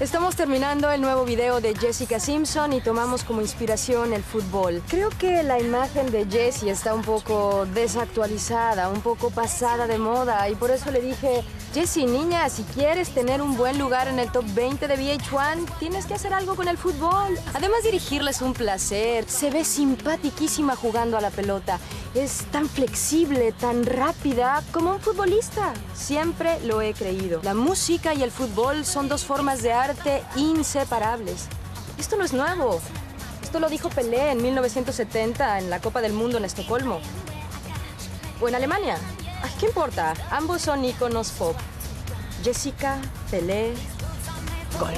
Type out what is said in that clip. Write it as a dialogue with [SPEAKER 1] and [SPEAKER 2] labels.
[SPEAKER 1] Estamos terminando el nuevo video de Jessica Simpson y tomamos como inspiración el fútbol. Creo que la imagen de Jessie está un poco desactualizada, un poco pasada de moda y por eso le dije, Jessie, niña, si quieres tener un buen lugar en el top 20 de VH1, tienes que hacer algo con el fútbol. Además, dirigirles un placer. Se ve simpatiquísima jugando a la pelota. Es tan flexible, tan rápida como un futbolista. Siempre lo he creído. La música y el fútbol son dos formas de arte inseparables. Esto no es nuevo. Esto lo dijo Pelé en 1970 en la Copa del Mundo en Estocolmo. O en Alemania. Ay, ¿Qué importa? Ambos son íconos pop. Jessica, Pelé, gol.